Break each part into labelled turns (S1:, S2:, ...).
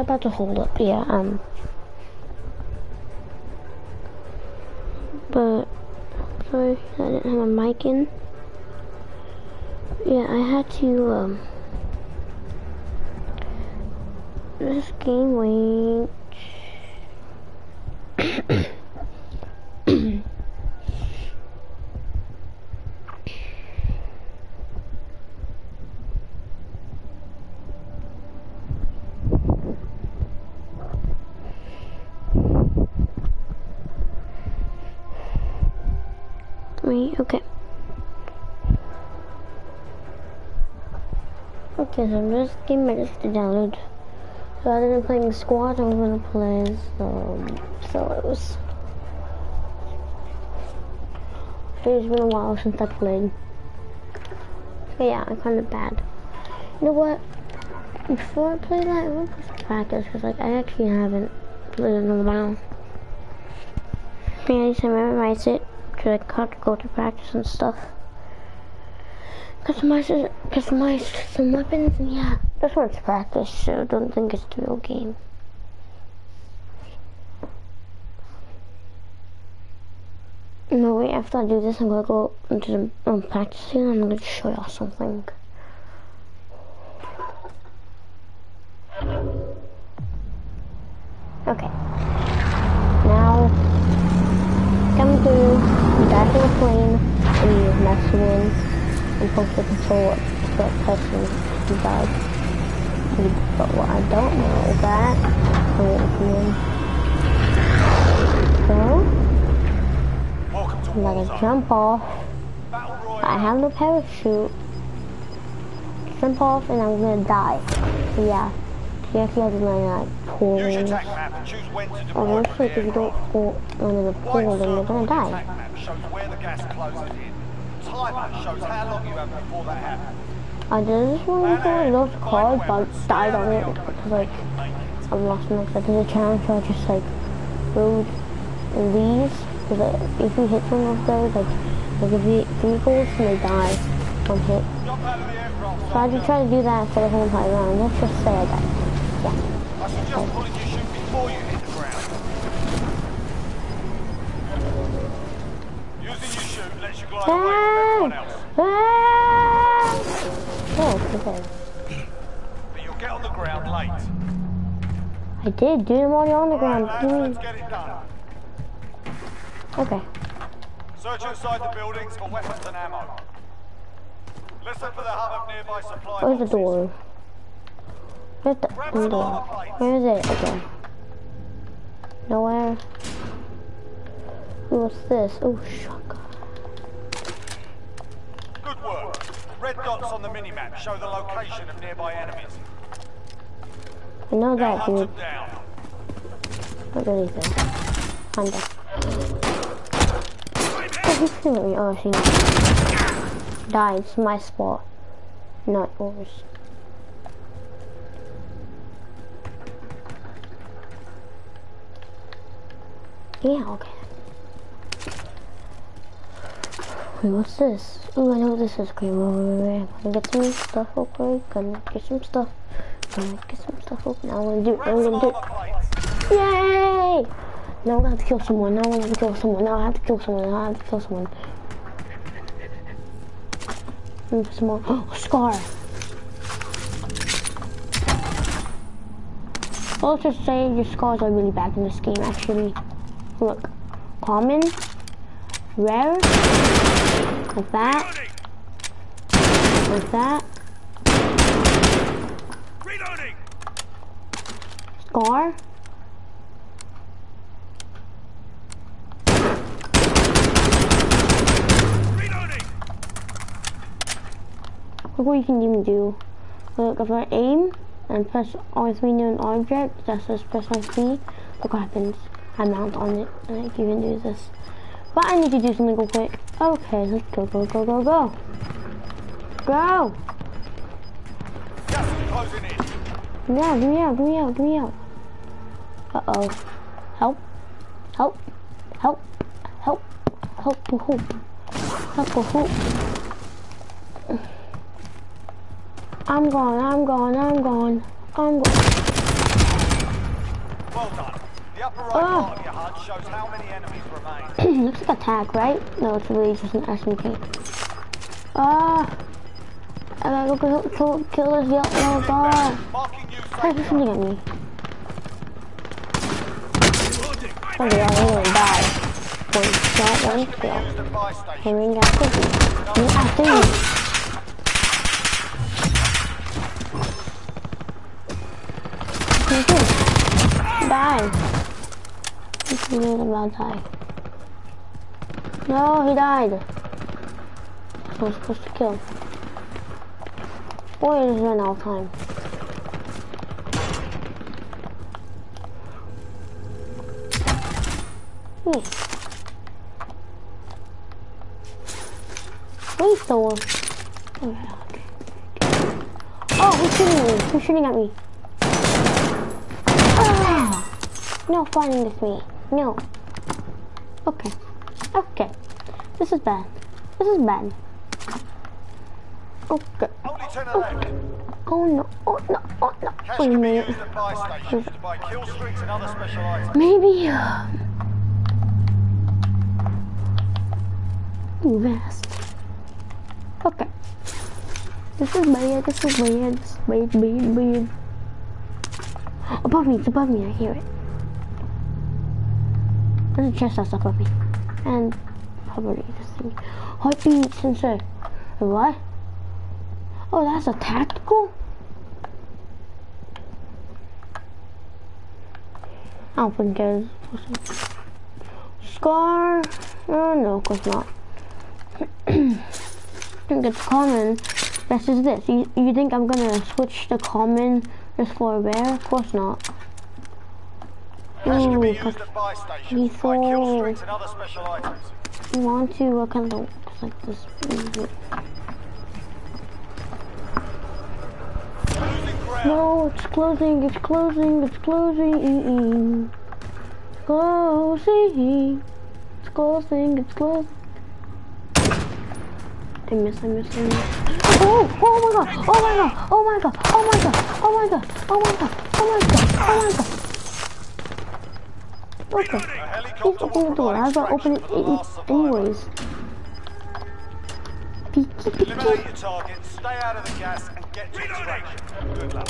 S1: about to hold up. Yeah, um. But sorry, I didn't have a mic in. Yeah, I had to um. This game. Wait, okay. Okay, so I'm just getting ready to download. So rather than playing squad, I'm gonna play some solos. It's been a while since I played. Yeah, I'm kind of bad. You know what? Before I play that, I'm gonna play some practice because like I actually haven't played in a while. Yeah, I just memorize it because I have to go to practice and stuff. Customize, customize some weapons and yeah, this one's practice, so don't think it's the real game. No, wait, after I do this, I'm gonna go into the um, practice and I'm gonna show y'all something. Okay. Now, come through, back in the plane, and you mess in, I'm supposed to control what, what person decides. But what I don't know is that oh, So, I'm gonna jump off. I have no parachute. Jump off and I'm gonna die. So yeah. Jackie has my like pool. Obviously, if you don't pull under the pool, then you're gonna die. I did this one before, I lost cards, but I died on it because like I lost my second challenge, so I just like rode these because like, if you hit one of those, like like if you vehicles, they die on hit. So I just try to do that for the whole entire round. Let's just say I died. Yeah. I suggest pulling your chute before you hit Oh, okay. But you'll get on the ground late. I did, dude. I'm already on the ground. Right, let's get it done. Okay. Search inside the buildings for weapons and ammo. Listen for the hub of nearby supply Where's the door? Where's the door? Where is it? Okay. Nowhere. What's this? Oh, shotgun. Red dots on the minimap show the location of nearby enemies. I know that, dude. What really is Honda. Oh, he's shooting me. Oh, I see. Die. It's my spot. Not yours. Yeah, okay. Wait, what's this? Ooh, I know this is. Okay, wait, wait, wait. I'm gonna get some stuff real quick. Gonna get some stuff. Gonna get some stuff quick. Now I'm gonna do. I'm gonna do. Yay! Now I'm gonna have to kill someone. Now I'm gonna have to kill someone. Now I have to kill someone. Now I have to kill someone. Move some more. Oh, Scar! Let's just say your scars are really bad in this game, actually. Look, common, rare, like that, like that, Reloading. scar, Reloading. Look what you can even do. Look, if I aim and press R3 near an object, just press R3, look what happens. I mount on it. You can do this. But I need to do something real quick. Okay, let's go, go, go, go, go. Go! Yeah, give me out, give me out, give me out. Uh-oh. Help. Help. Help. Help. Help. Help. Help. Help. I'm gone, I'm gone, I'm gone. I'm gone.
S2: Well done. Oh.
S1: Looks like a tag, right? No, it's really just an SMG. Ah. I gotta go kill, kill this yellow oh, god. Why is this looking at me? Oh yeah, I'm gonna die. One shot, one kill. I mean, that's good. Me after you. Die. He's about to die. No, he died. I was supposed to kill. Boy, it is run out of time. Hmm. Please don't. Oh, he's shooting me. He's shooting at me. Ah! No flying with me. No. Okay. Okay. This is bad. This is bad. Okay. okay. Oh no, oh no, oh no. Cash can be used at buy stations to buy kill streaks and other special items. Maybe, uh... Invest. Okay. This is bad, this is bad, this is bad, bad, bad. Above me, it's above me, I hear it. There's a chest that's above me. And probably this thing. Heartbeat sensor. What? Oh, that's a tactical? I don't think there's Scar? Oh, no, of course not. I think it's common. This is this. You, you think I'm gonna switch the common just for a bear? Of course not. Ooh, lethal. You want to, what kind of, like this. No, it's closing, it's closing, it's closing. Closing. It's closing, it's closing. I miss, I I. Oh, oh my god, oh my god, oh my god, oh my god, oh my god, oh my god, oh my god, oh my god. Okay, please open the door, I gotta open it anyways. Peeky, peeky. Eliminate your target, stay out of the gas, and get to extraction. Good luck.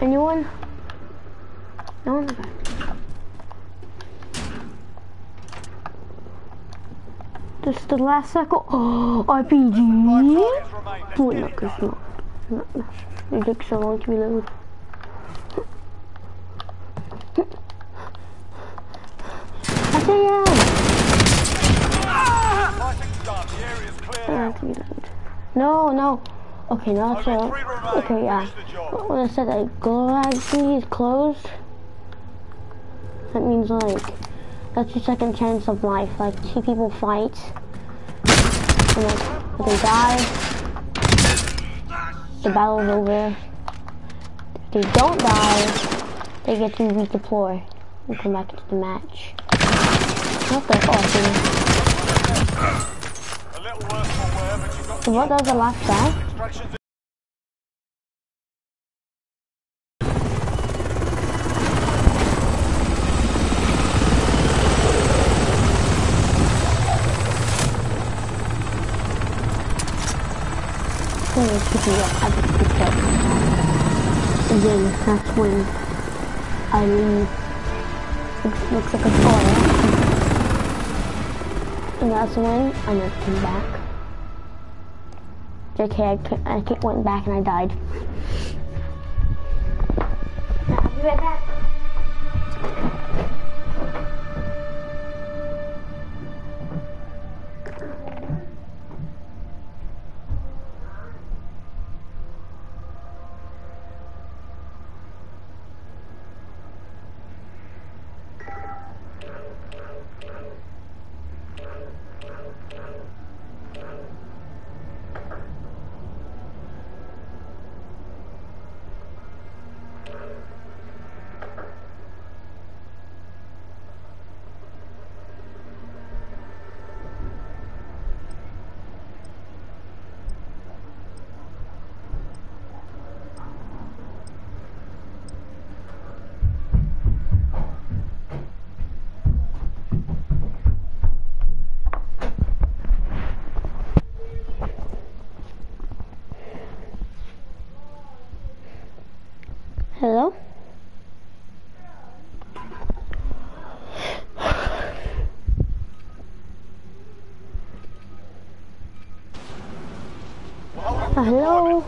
S1: Anyone? No one? This is the last circle. Oh, RPG. Oh, no, it's not. No, no. It takes so long to reload. I say yeah. No, no. Okay, it's uh, Okay, yeah. When I said that Gulag is closed, that means like that's your second chance of life. Like two people fight, and like if they die, the battle's over. If they don't die, they get to redeploy and come back into the match. Not that awesome. So what does the last guy? Then that's when I leave. Looks, looks like a toilet. And that's when I never came back. JK, I, I went back and I died. I'll be right back. Hello? Hello?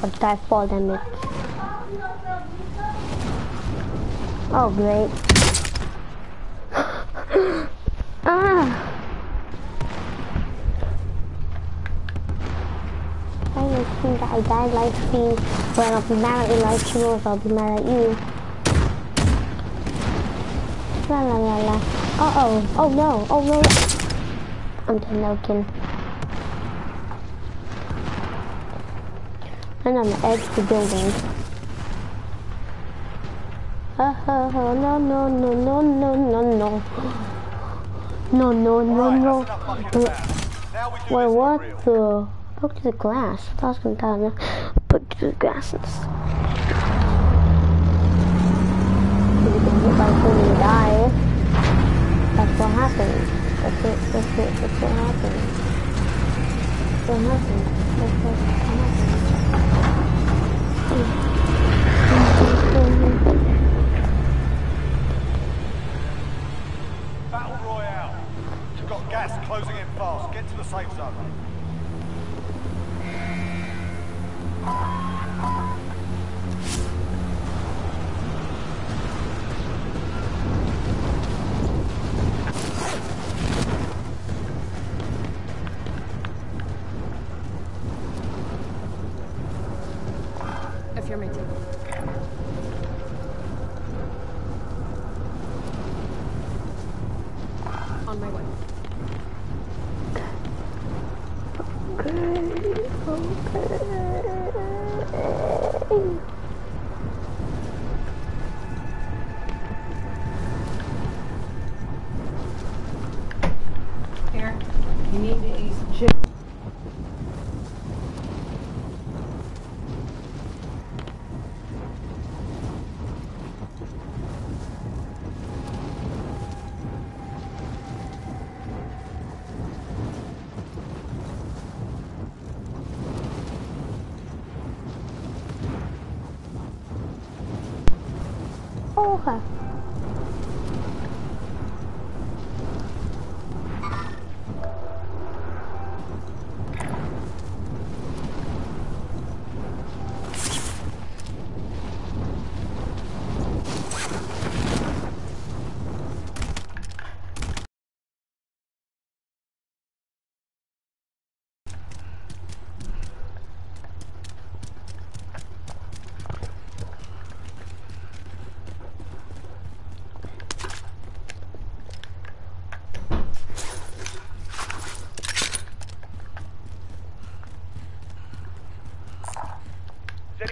S1: Got die fall damage. Oh great. ah! I don't think I died live stream. Well, I'll be mad at you live streamers, I'll be mad at you. La la la la. Uh oh. Oh no. Oh no. I'm milking. And on the edge of the building. Uh, uh, uh, no, no, no, no, no, no, no. No, no, no, no.
S2: that's enough fucking about. Now we do
S1: Wait, what the? Broke to the glass. I thought I was gonna die. now. Broke to the glasses. You can hit by when die. That's what happens. That's it. That's it. That's what happens. That's what happens. That's what happens.
S2: Battle Royale. You've got gas closing in fast. Get to the safe zone.
S3: 了。You need these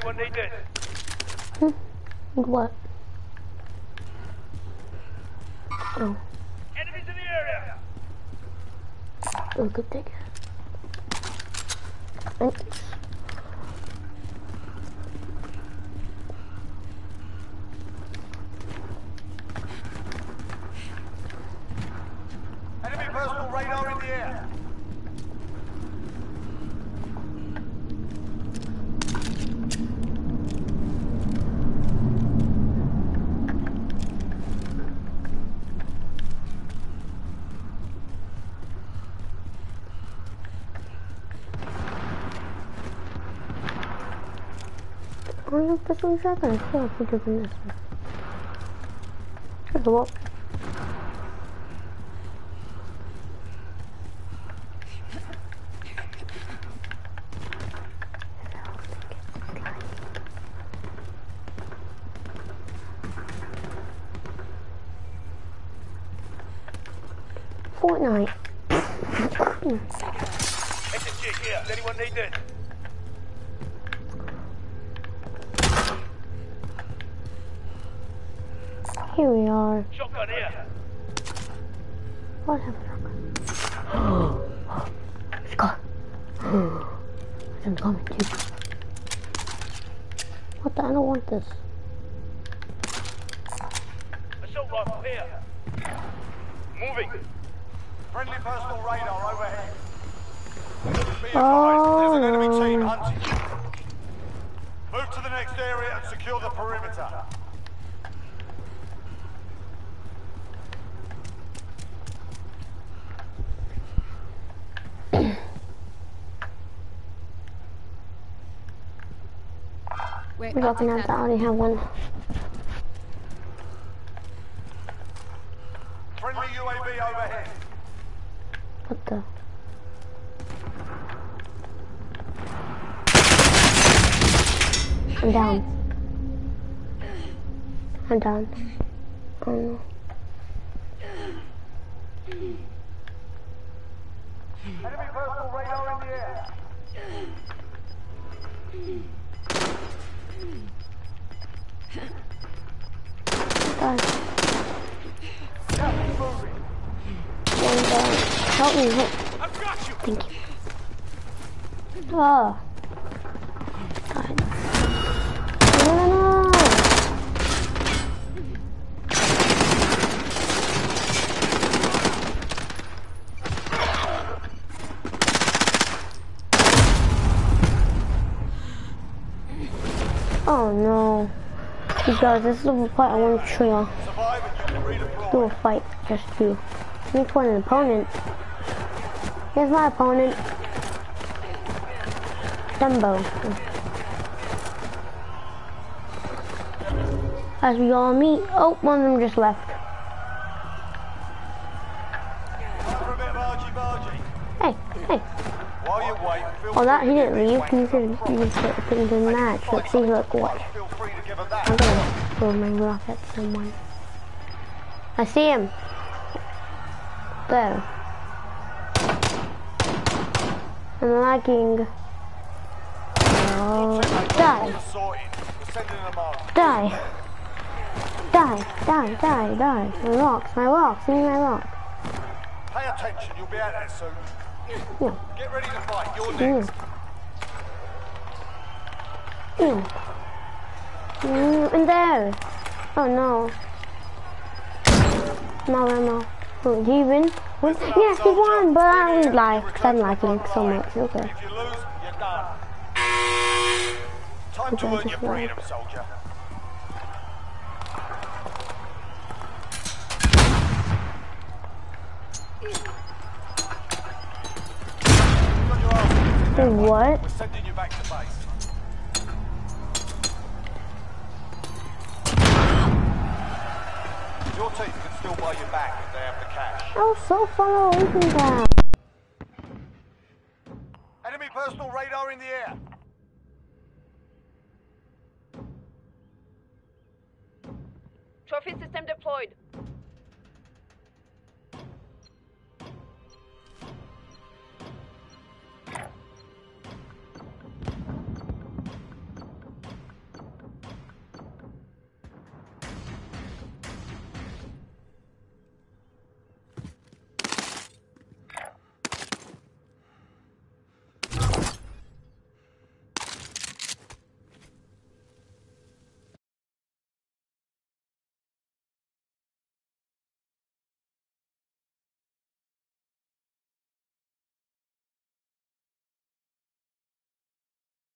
S2: Does anyone need this?
S1: What? Oh,
S2: Enemies in the area.
S1: oh, good thing. Thanks.
S2: Enemy personal radar in the air.
S1: I don't know if this one's second. I feel like we're doing this one. Okay, well. Fortnite.
S2: SMG here. Does anyone need this?
S1: Here we are.
S2: Shotgun here.
S1: Whatever. Scott. I'm coming too. What the? I don't want this.
S2: Assault rifle here. Moving. Friendly personal radar overhead. Be advised, there's an enemy team
S1: Oh.
S2: hunting. Move to the next area and secure the perimeter.
S3: Wait,
S1: We're
S3: I'll
S1: looking
S3: take
S1: at
S3: that.
S1: that. I already have one.
S2: Friendly UAV overhead.
S1: What the? I'm down. I'm down. Oh no.
S2: Enemy personal radar in the air.
S1: Guys,
S2: is moving.
S1: Help me, help.
S2: I've got you.
S1: Thank you. Oh. Oh no. Guys, this is a fight I want to show y'all. Do a fight, just two. Which one an opponent? Here's my opponent. Dumbo. As we all meet, oh, one of them just left. Hey, hey. Oh, that he didn't leave.
S2: this
S1: He
S2: Wayne
S1: said he just put the match. Let's see, look, watch.
S2: Feel free to give him
S1: I'm gonna throw my rock at someone. I see him. There. I'm lagging. Oh, die,
S2: Sorted. We're sending them on.
S1: die. Die, die, die, die. My rocks, my rocks, give me my rocks.
S2: Pay attention, you'll be out there soon.
S1: Yeah.
S2: Get ready to fight. You're next.
S1: Mm. Mm, in there. Oh no. No, no, no. Oh, did he win? win? Yes, he won, but I was like, cause I'm liking it so much. Okay.
S2: If you lose, you're done. Time to earn your
S1: like-
S2: freedom, soldier. You got your arse.
S1: Wait, what?
S2: We're sending you back to base. Your team can still buy you back if they have the cash.
S1: I was so far away from that.
S2: Enemy personal radar in the air.
S4: Trophy system deployed.